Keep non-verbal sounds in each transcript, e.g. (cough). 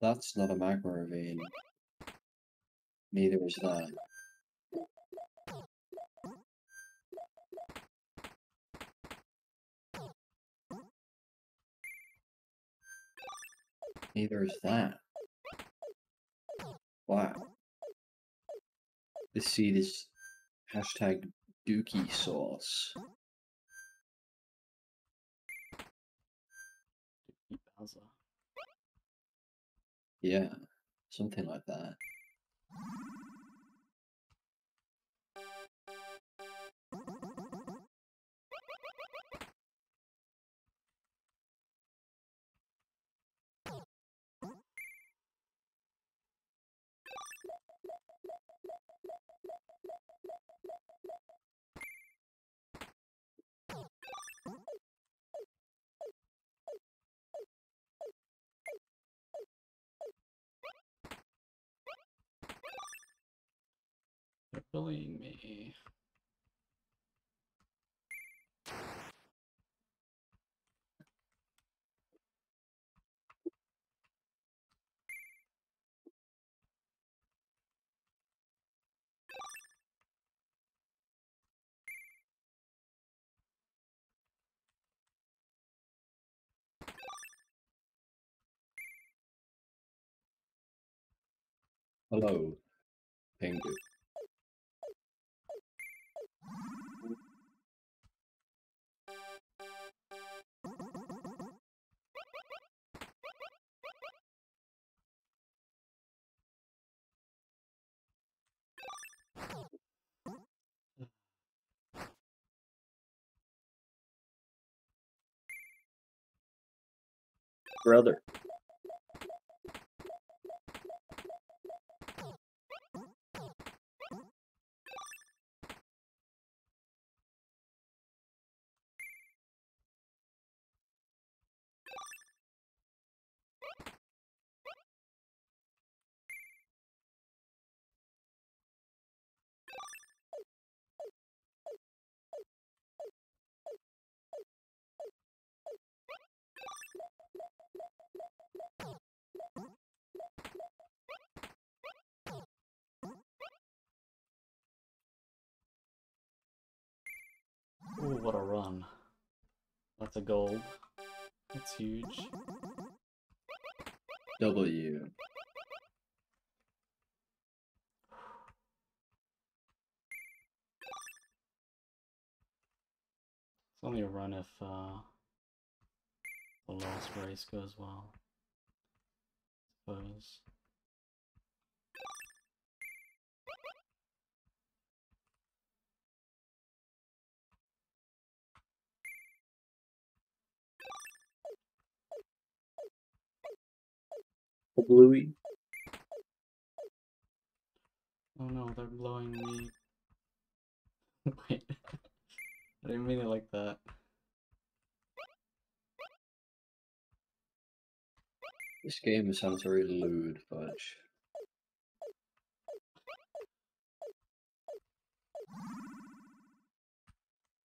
That's not a magma ravine. Neither is that. Neither is that. Wow. This seed is hashtag dookie sauce. Yeah, something like that. You're bullying me. Hello, Pingu. Brother. What a run. That's a gold. That's huge. W. It's only a run if uh, the last race goes well. Suppose. Bluey. Oh no, they're blowing me. (laughs) Wait. I didn't mean it like that. This game sounds very lewd, Fudge.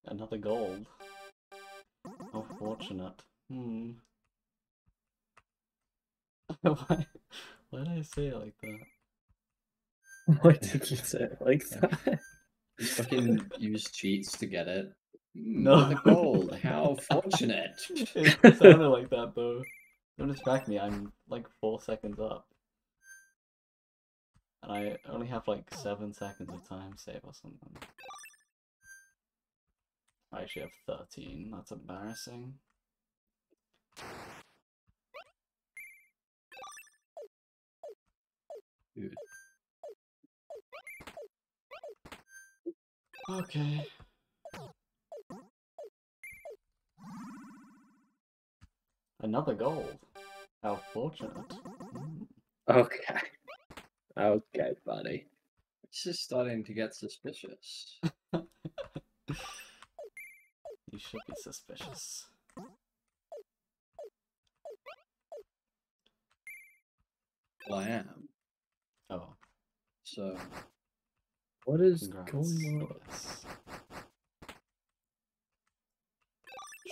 Another gold. How fortunate. Hmm. (laughs) why, why did I say it like that? (laughs) Why did you say it like that? You fucking use cheats to get it. (laughs) No. The gold. How fortunate. it sounded like that though. Don't distract me, I'm like four seconds up. And I only have like seven seconds of time save or something. I actually have 13, that's embarrassing. Dude. Okay. Another gold. How fortunate. Mm. Okay. Okay, buddy. This is starting to get suspicious. (laughs) You should be suspicious. Well, I am. So What is congrats. going on?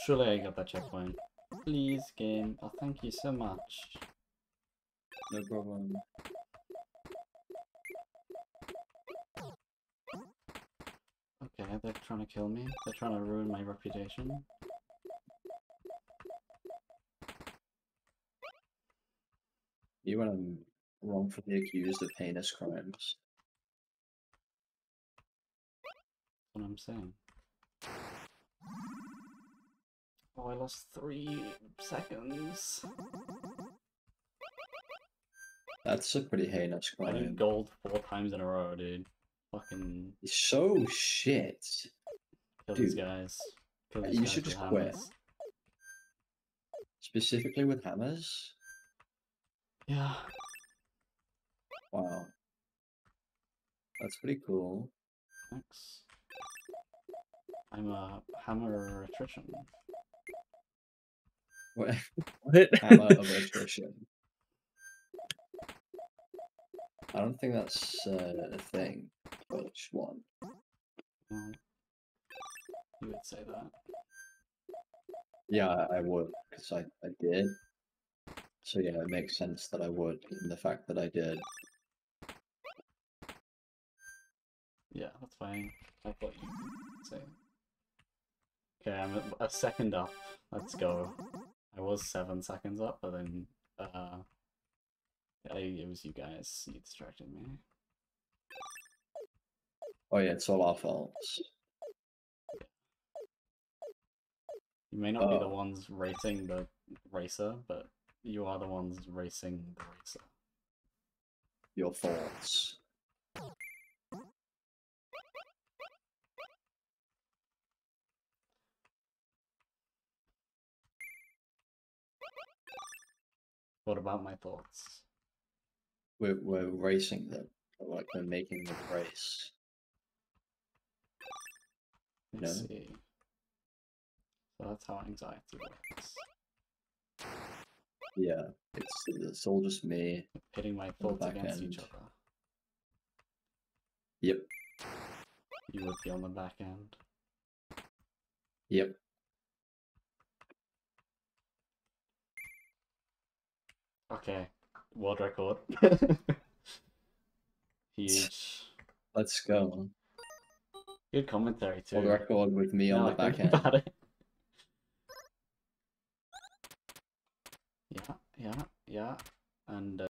Surely I got that checkpoint. Please, game. Oh, thank you so much. no problem. Okay, they're trying to kill me. They're trying to ruin my reputation. You when I'm wrongfully accused of heinous crimes. That's what I'm saying. Oh, I lost three seconds. That's a pretty heinous I need crime. gold four times in a row, dude. Fucking So shit. kill these guys. Kill uh, these you guys should just quit. Specifically with hammers. Yeah. Wow. That's pretty cool. Thanks. I'm a hammer attrition. What? (laughs) What? Hammer attrition. I don't think that's uh, a thing. Which one? You would say that. Yeah, I I would, because I, I did. So yeah, it makes sense that I would, in the fact that I did. Yeah, that's fine. I thought you'd say. Okay, I'm a, a second up. Let's go. I was seven seconds up, but then uh, I, it was you guys. You distracted me. Oh yeah, it's all our faults. You may not be the Oh. ones racing the racer, but you are the ones racing the racer. Your faults. What about my thoughts? We're, we're racing them. Like, we're making the race. Let's No. see. So that's how anxiety works. Yeah, it's, it's all just me. Pitting my thoughts against each other. Yep, You would be on the back end. yep. Okay, world record. (laughs) Huge. Let's go. Good commentary too. The record with me on the back end. Yeah, yeah, yeah, and. Uh,